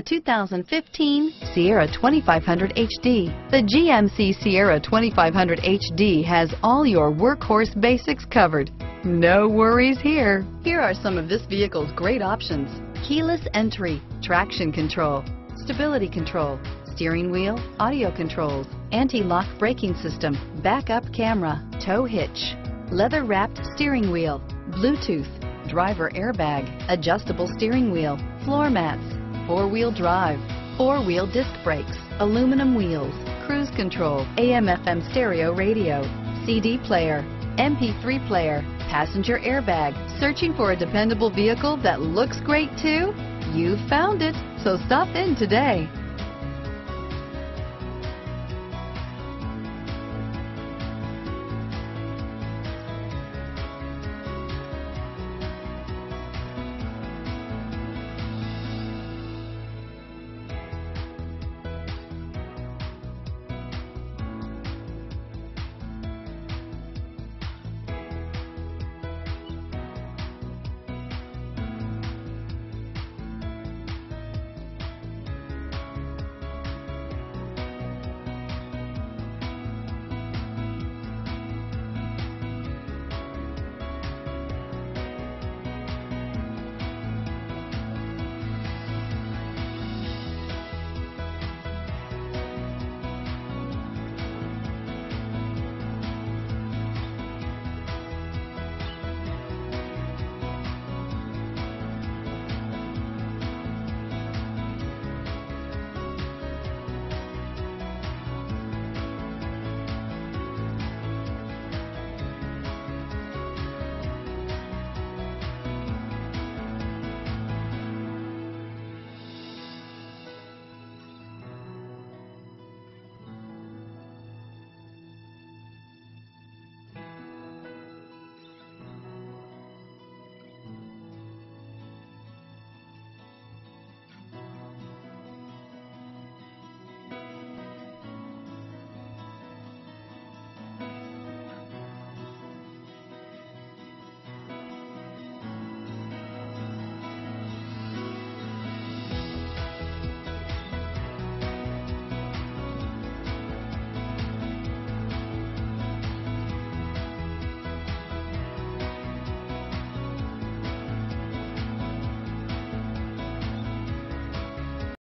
The 2015 Sierra 2500 HD. The GMC Sierra 2500 HD has all your workhorse basics covered. No worries here. Here are some of this vehicle's great options. Keyless entry, traction control, stability control, steering wheel, audio controls, anti-lock braking system, backup camera, tow hitch, leather wrapped steering wheel, Bluetooth, driver airbag, adjustable steering wheel, floor mats, four-wheel drive, four-wheel disc brakes, aluminum wheels, cruise control, AM FM stereo radio, CD player, MP3 player, passenger airbag. Searching for a dependable vehicle that looks great too? You found it, so stop in today.